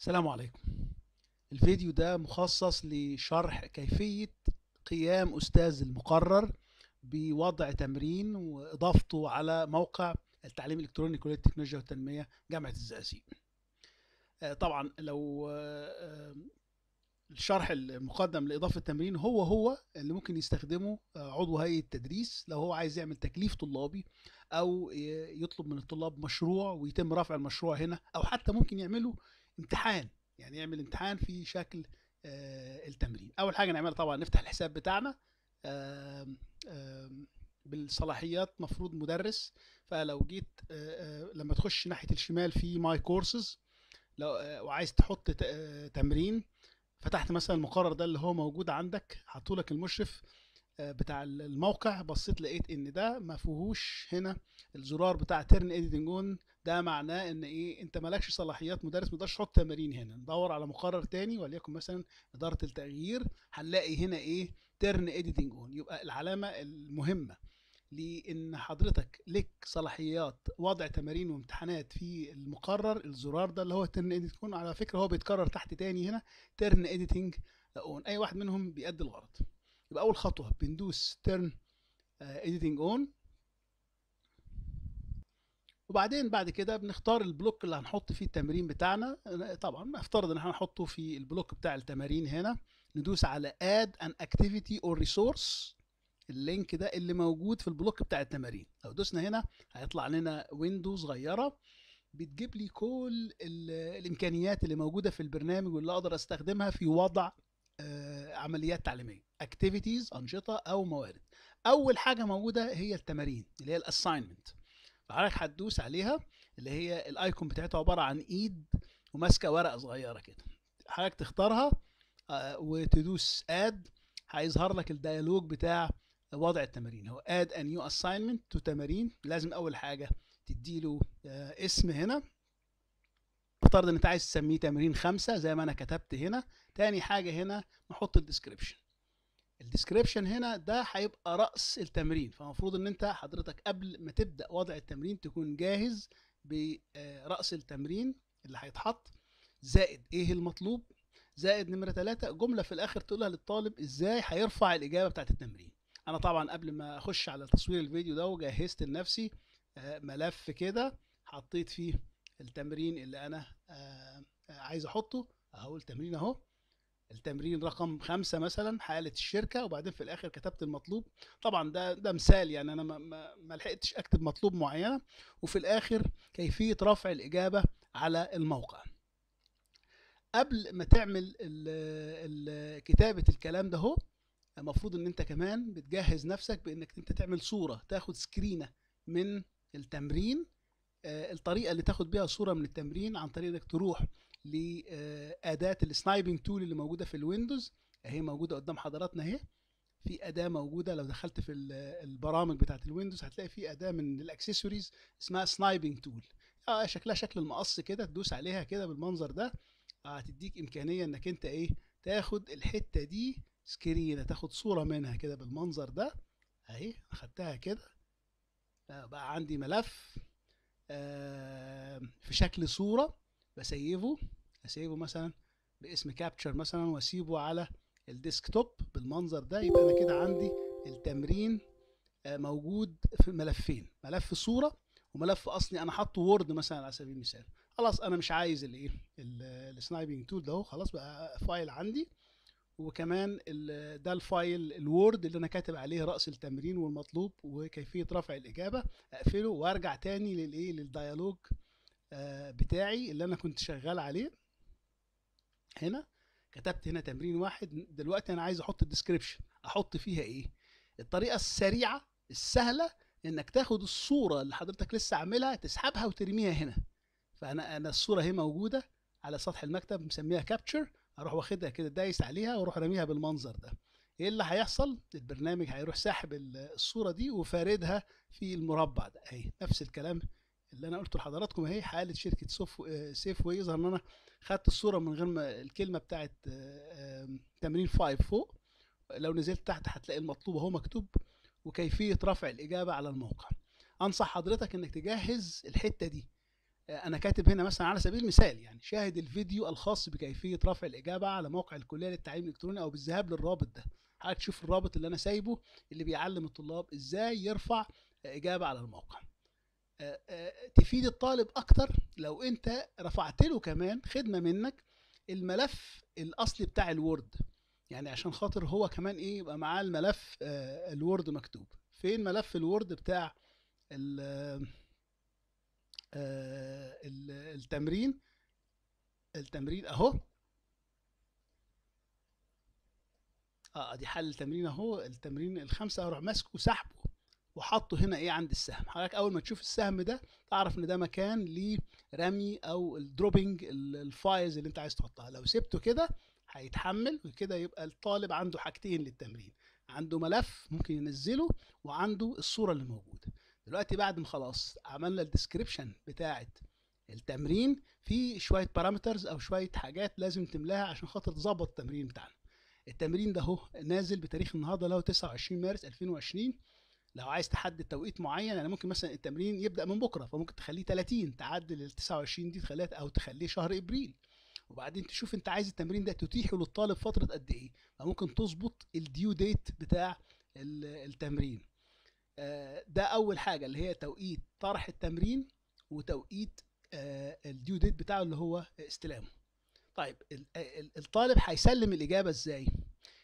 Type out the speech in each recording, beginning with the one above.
السلام عليكم. الفيديو ده مخصص لشرح كيفية قيام أستاذ المقرر بوضع تمرين وإضافته على موقع التعليم الإلكتروني كلية التكنولوجيا والتنمية جامعة الزقازيق. آه، طبعا لو آه، الشرح المقدم لإضافة التمرين هو هو اللي ممكن يستخدمه آه، عضو هيئة التدريس لو هو عايز يعمل تكليف طلابي أو يطلب من الطلاب مشروع ويتم رفع المشروع هنا أو حتى ممكن يعملوا امتحان يعني يعمل امتحان في شكل آه، التمرين. أول حاجة نعملها طبعا نفتح الحساب بتاعنا بالصلاحيات مفروض مدرس. فلو جيت آه، آه، لما تخش ناحية الشمال في my courses لو وعايز تحط تمرين فتحت مثلا المقرر ده اللي هو موجود عندك حطولك المشرف بتاع الموقع. بصيت لقيت إن ده ما فيهوش هنا الزرار بتاع turn editing on ده معناه إن إيه؟ أنت مالكش صلاحيات مدرس ما تقدرش تحط تمارين هنا. ندور على مقرر تاني وليكن مثلا إدارة التغيير هنلاقي هنا إيه؟ turn editing on يبقى العلامة المهمة لإن حضرتك لك صلاحيات وضع تمارين وامتحانات في المقرر الزرار ده اللي هو turn editing على فكرة هو بيتكرر تحت تاني هنا turn editing on أي واحد منهم بيأدي الغرض. يبقى أول خطوة بندوس turn editing on وبعدين بعد كده بنختار ال block اللي هنحط فيه التمرين بتاعنا. طبعا افترض إن إحنا هنحطه في ال block بتاع التمارين هنا. ندوس على add an activity or resource. ال link ده اللي موجود في ال block بتاع التمارين. لو دوسنا هنا هيطلع لنا window صغيرة بتجيب لي كل ال- الإمكانيات اللي موجودة في البرنامج واللي أقدر أستخدمها في وضع آه، عمليات تعليمية. activities أنشطة أو موارد. أول حاجة موجودة هي التمارين اللي هي ال assignment فحضرتك هتدوس عليها اللي هي ال icon بتاعتها عبارة عن إيد وماسكة ورقة صغيرة كده. حضرتك تختارها آه، وتدوس add هيظهر لك ال dialogue بتاع وضع التمارين. هو add a new assignment to تمارين لازم أول حاجة تديله آه، اسم هنا. افترض إن أنت عايز تسميه تمرين خمسة زي ما أنا كتبت هنا. تاني حاجة هنا نحط ال description. ال description هنا ده هيبقى رأس التمرين فالمفروض إن أنت حضرتك قبل ما تبدأ وضع التمرين تكون جاهز برأس التمرين اللي هيتحط. زائد إيه المطلوب؟ زائد نمرة ثلاثة جملة في الآخر تقولها للطالب إزاي هيرفع الإجابة بتاعت التمرين. أنا طبعا قبل ما أخش على تصوير الفيديو ده وجهزت لنفسي آه، ملف كده حطيت فيه التمرين اللي أنا آه، آه، عايز أحطه. أهو التمرين أهو. التمرين رقم خمسة مثلا حالة الشركة وبعدين في الآخر كتبت المطلوب. طبعا ده ده مثال يعني أنا ما, ما, ما لحقتش أكتب مطلوب معينة. وفي الآخر كيفية رفع الإجابة على الموقع. قبل ما تعمل ال ال كتابة الكلام ده هو المفروض إن أنت كمان بتجهز نفسك بإنك أنت تعمل صورة تاخد سكرينة من التمرين. آه، الطريقة اللي تاخد بيها صورة من التمرين عن طريق إنك تروح لأداة ال snipping tool اللي موجودة في الويندوز أهي موجودة قدام حضراتنا أهي. في أداة موجودة لو دخلت في ال- البرامج بتاعت الويندوز هتلاقي في أداة من الأكسسوارز اسمها snipping tool آه شكلها شكل المقص كده تدوس عليها كده بالمنظر ده. آه، هتديك إمكانية إنك أنت إيه تاخد الحتة دي سكرينة تاخد صورة منها كده بالمنظر ده. أهي أخدتها كده. آه، بقى عندي ملف. آه، في شكل صورة. بسيفه أسيبه مثلا باسم كابتشر مثلا وأسيبه على الديسكتوب بالمنظر ده يبقى أنا كده عندي التمرين آه، موجود في ملفين ملف صورة وملف أصلي. أنا حاطه وورد مثلا على سبيل المثال. خلاص أنا مش عايز الايه ال snipping tool ده خلاص بقى file عندي. وكمان ال- ده ال file الوورد اللي أنا كاتب عليه رأس التمرين والمطلوب وكيفية رفع الإجابة أقفله وأرجع تاني للايه لل dialogue آه، بتاعي اللي أنا كنت شغال عليه. هنا كتبت هنا تمرين واحد. دلوقتي أنا عايز أحط ال description أحط فيها إيه؟ الطريقة السريعة السهلة إنك تاخد الصورة اللي حضرتك لسه عاملها تسحبها وترميها هنا. فأنا أنا الصورة أهي موجودة على سطح المكتب مسميها capture أروح واخدها كده دايس عليها وأروح راميها بالمنظر ده. إيه اللي هيحصل؟ البرنامج هيروح ساحب ال- الصورة دي وفاردها في المربع ده. أهي نفس الكلام اللي أنا قلته لحضراتكم أهي حاله شركة سوف آه، Safeway يظهر إن أنا خدت الصورة من غير ما الكلمة بتاعت آه، آم، تمرين 5 فوق. لو نزلت تحت هتلاقي المطلوب أهو مكتوب وكيفية رفع الإجابة على الموقع. أنصح حضرتك إنك تجهز الحتة دي. أنا كاتب هنا مثلا على سبيل المثال يعني شاهد الفيديو الخاص بكيفية رفع الإجابة على موقع الكلية للتعليم الإلكتروني أو بالذهاب للرابط ده. حضرتك تشوف الرابط اللي أنا سايبه اللي بيعلم الطلاب إزاي يرفع إجابة على الموقع. تفيد الطالب أكتر لو أنت رفعت له كمان خدمة منك الملف الأصلي بتاع الوورد. يعني عشان خاطر هو كمان إيه يبقى معاه الملف الوورد مكتوب. فين ملف الوورد بتاع التمرين؟ التمرين أهو. آه دي حل التمرين أهو. التمرين الخمسة أروح ماسكه وسحبه. وحطه هنا إيه عند السهم. حضرتك أول ما تشوف السهم ده تعرف إن ده مكان لرمي أو ال dropping ال files اللي أنت عايز تحطها. لو سبته كده هيتحمل وكده يبقى الطالب عنده حاجتين للتمرين. عنده ملف ممكن ينزله وعنده الصورة اللي موجودة. دلوقتي بعد ما خلاص عملنا ال description بتاعه التمرين في شوية parameters أو شوية حاجات لازم تملاها عشان خاطر تظبط التمرين بتاعنا. التمرين ده أهو نازل بتاريخ النهارده اللي هو 29 مارس 2020 لو عايز تحدد توقيت معين يعني ممكن مثلا التمرين يبدأ من بكرة فممكن تخليه 30 تعدل ال 29 دي تخليها أو تخليه شهر إبريل. وبعدين تشوف أنت عايز التمرين ده تتيحه للطالب فترة قد إيه. فممكن تظبط الديو ديت بتاع التمرين. ده أول حاجة اللي هي توقيت طرح التمرين وتوقيت الديو ديت بتاعه اللي هو استلامه. طيب الطالب هيسلم الإجابة إزاي؟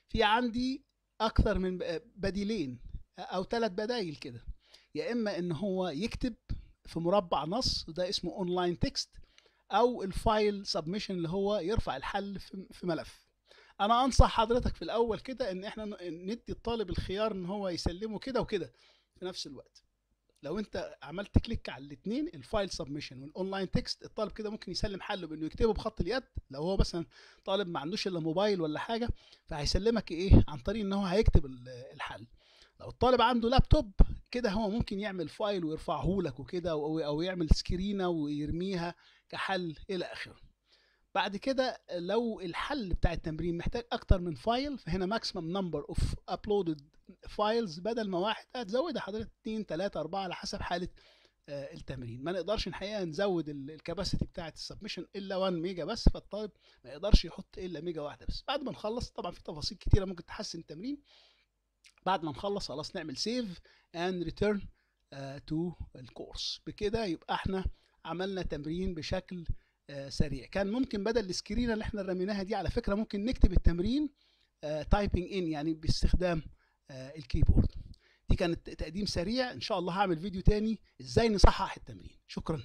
في عندي أكثر من بديلين. أو ثلاث بدايل كده. يا إما إن هو يكتب في مربع نص وده اسمه online text أو ال file submission اللي هو يرفع الحل في ملف. أنا أنصح حضرتك في الأول كده إن إحنا ندي الطالب الخيار إن هو يسلمه كده وكده في نفس الوقت. لو أنت عملت click على الاثنين ال file submission وال online text الطالب كده ممكن يسلم حله بإنه يكتبه بخط اليد. لو هو مثلا طالب ما عندوش إلا موبايل ولا حاجة فهيسلمك إيه؟ عن طريق إن هو هيكتب الحل. لو الطالب عنده لابتوب كده هو ممكن يعمل file ويرفعه لك وكده أو يعمل screen ه ويرميها كحل إلى آخره. بعد كده لو الحل بتاع التمرين محتاج أكتر من file فهنا maximum number of uploaded files بدل ما واحد هتزودها حضرتك 2 3 4 على حسب حالة التمرين. ما نقدرش الحقيقة نزود ال capacity بتاعة ال submission إلا 1 ميجا بس فالطالب ما يقدرش يحط إلا ميجا واحدة بس. بعد ما نخلص طبعا في تفاصيل كتيرة ممكن تحسن التمرين. بعد ما نخلص خلاص نعمل save and return to ال course بكده يبقى إحنا عملنا تمرين بشكل uh, سريع. كان ممكن بدل ال screen ه اللي إحنا رميناها دي على فكرة ممكن نكتب التمرين typing uh, ان يعني باستخدام uh, ال keyboard. دي كانت تقديم سريع. إن شاء الله هعمل فيديو تاني إزاي نصحح التمرين. شكرا.